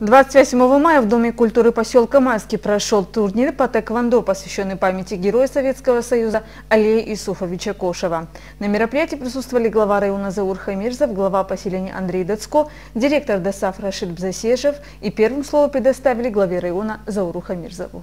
28 мая в Доме культуры поселка Майский прошел турнир по тэквондо, посвященный памяти героя Советского Союза Алия Исуфовича Кошева. На мероприятии присутствовали глава района Заур Хамирзов, глава поселения Андрей Дацко, директор ДОСАФ Рашид Бзасежев и первым слово предоставили главе района Зауру Хамирзову.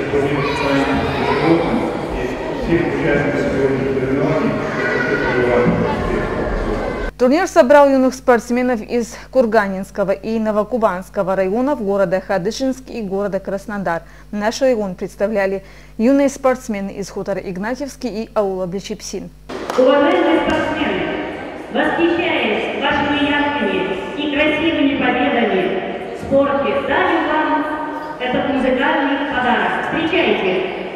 Турнир собрал юных спортсменов из Курганинского и Новокубанского районов города Хадышинск и города Краснодар. Наш район представляли юные спортсмены из хутора Игнатьевский и аула Бличепсин. Уважаемые спортсмены, восхищаясь вашими яркими и красивыми победами в спорте, дарим вам этот музыкальный подарок. Встречайте!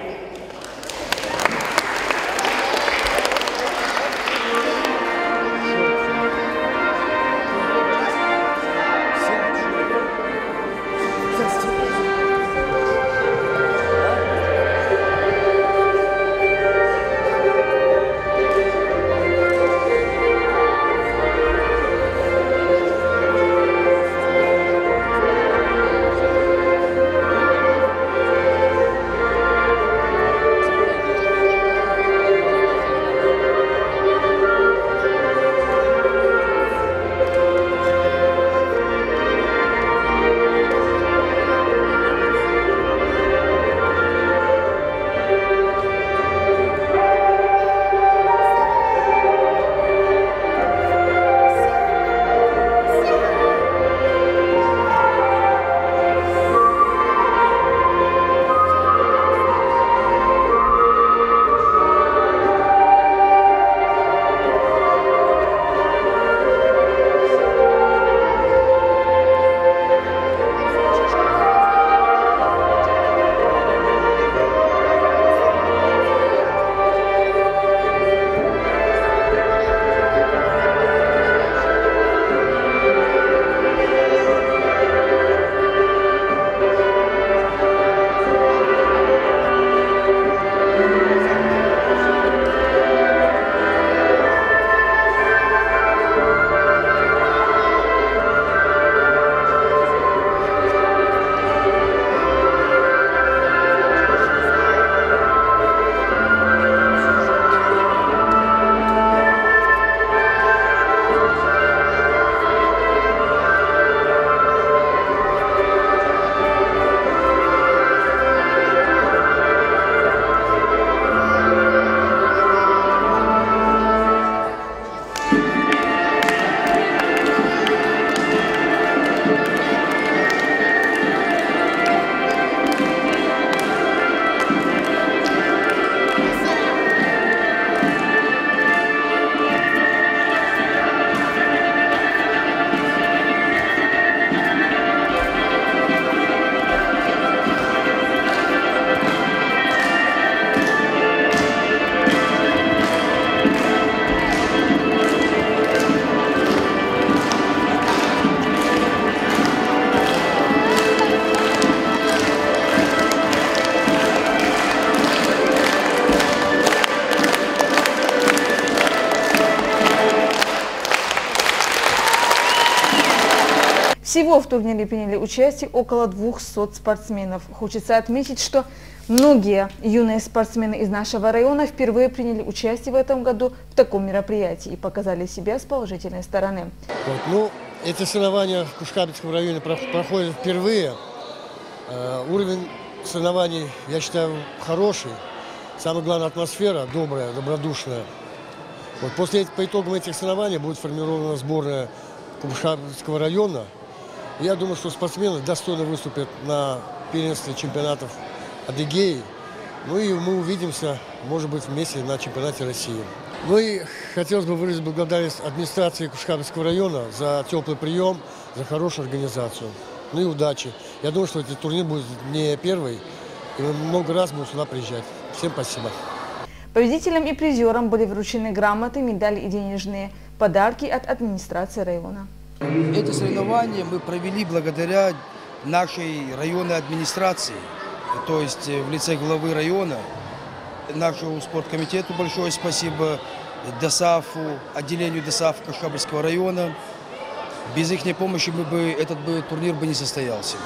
Всего в турнире приняли участие около 200 спортсменов. Хочется отметить, что многие юные спортсмены из нашего района впервые приняли участие в этом году в таком мероприятии и показали себя с положительной стороны. Вот, ну, эти соревнования в Кушкабельском районе проходят впервые. Э, уровень соревнований, я считаю, хороший. Самое главное, атмосфера добрая, добродушная. Вот после, по итогам этих соревнований будет сформирована сборная Кубышабельского района. Я думаю, что спортсмены достойно выступят на первенстве чемпионатов Адыгеи. Ну и мы увидимся, может быть, вместе на чемпионате России. Ну и хотелось бы выразить благодарность администрации Кушкабельского района за теплый прием, за хорошую организацию. Ну и удачи. Я думаю, что этот турнир будет не первый, и мы много раз будем сюда приезжать. Всем спасибо. Победителям и призерам были вручены грамоты, медали и денежные подарки от администрации района. Эти соревнования мы провели благодаря нашей районной администрации, то есть э, в лице главы района, нашему спорткомитету большое спасибо, ДОСАФу, отделению ДОСАФ Кашкабельского района. Без их помощи мы бы, этот бы турнир бы не состоялся.